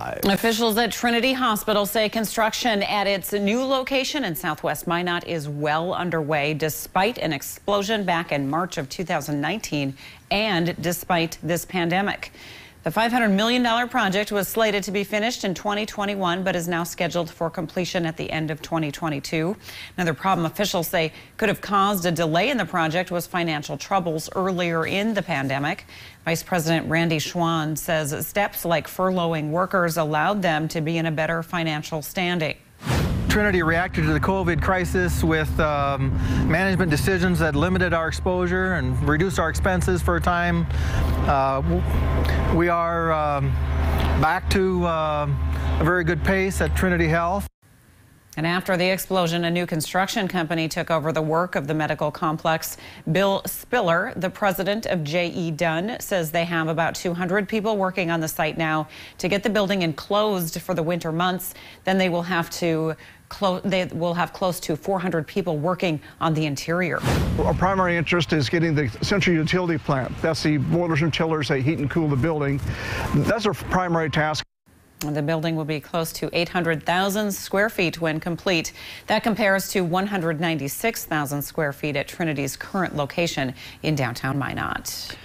Officials at Trinity Hospital say construction at its new location in southwest Minot is well underway despite an explosion back in March of 2019 and despite this pandemic. The $500 million project was slated to be finished in 2021, but is now scheduled for completion at the end of 2022. Another problem officials say could have caused a delay in the project was financial troubles earlier in the pandemic. Vice President Randy Schwan says steps like furloughing workers allowed them to be in a better financial standing. Trinity reacted to the COVID crisis with um, management decisions that limited our exposure and reduced our expenses for a time. Uh, we are um, back to uh, a very good pace at Trinity Health. And after the explosion, a new construction company took over the work of the medical complex. Bill Spiller, the president of J.E. Dunn, says they have about 200 people working on the site now to get the building enclosed for the winter months. Then they will have to close they will have close to 400 people working on the interior. Our primary interest is getting the central utility plant. That's the boilers and chillers that heat and cool the building. That's our primary task. The building will be close to 800,000 square feet when complete. That compares to 196,000 square feet at Trinity's current location in downtown Minot.